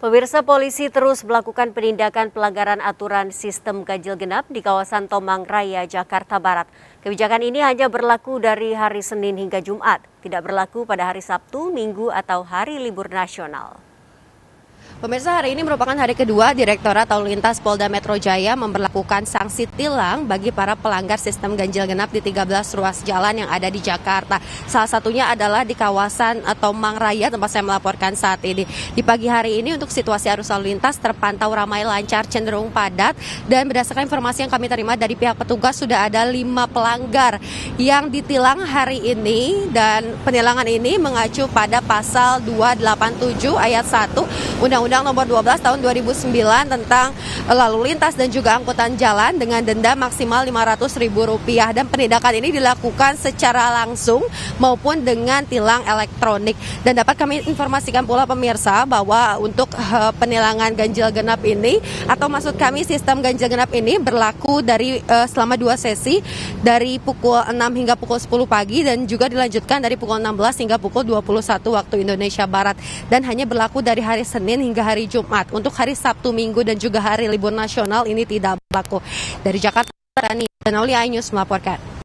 Pemirsa polisi terus melakukan penindakan pelanggaran aturan sistem ganjil genap di kawasan Tomang Raya, Jakarta Barat. Kebijakan ini hanya berlaku dari hari Senin hingga Jumat, tidak berlaku pada hari Sabtu, Minggu, atau hari libur nasional. Pemirsa hari ini merupakan hari kedua Direktorat Lalu Lintas Polda Metro Jaya memperlakukan sanksi tilang bagi para pelanggar sistem ganjil genap di 13 ruas jalan yang ada di Jakarta. Salah satunya adalah di kawasan Tomang Raya tempat saya melaporkan saat ini. Di pagi hari ini untuk situasi arus lalu lintas terpantau ramai lancar cenderung padat dan berdasarkan informasi yang kami terima dari pihak petugas sudah ada lima pelanggar yang ditilang hari ini dan penilangan ini mengacu pada pasal 287 ayat 1 Undang-Undang Undang-Undang Nomor 12 Tahun 2009 tentang lalu lintas dan juga angkutan jalan dengan denda maksimal Rp500.000 dan penindakan ini dilakukan secara langsung maupun dengan tilang elektronik. Dan dapat kami informasikan pula pemirsa bahwa untuk uh, penilangan ganjil genap ini atau maksud kami sistem ganjil genap ini berlaku dari uh, selama dua sesi dari pukul 6 hingga pukul 10 pagi dan juga dilanjutkan dari pukul 16 hingga pukul 21 waktu Indonesia Barat dan hanya berlaku dari hari Senin hingga hingga hari Jumat. Untuk hari Sabtu, Minggu, dan juga hari libur nasional ini tidak berlaku. Dari Jakarta, Rani News melaporkan.